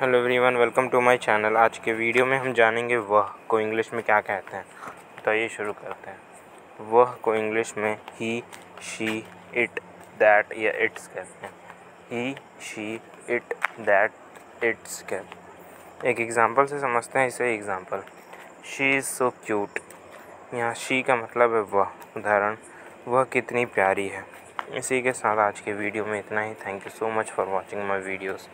Hello everyone, welcome to my channel. आज के video में हम जानेंगे वह को इंग्लिश में क्या कहते हैं। तो ये शुरू करते हैं। वह को इंग्लिश में ही शी इट दैट या इट्स कहते हैं। He she it that its कहते हैं। एक एग्ज़ाम्पल से समझते हैं, इसे example she is so cute यहाँ शी का मतलब है वह। उदाहरण, वह कितनी प्यारी है। इसी के साथ आज के वीडियो में इतना ही। Thank you so much for watching my videos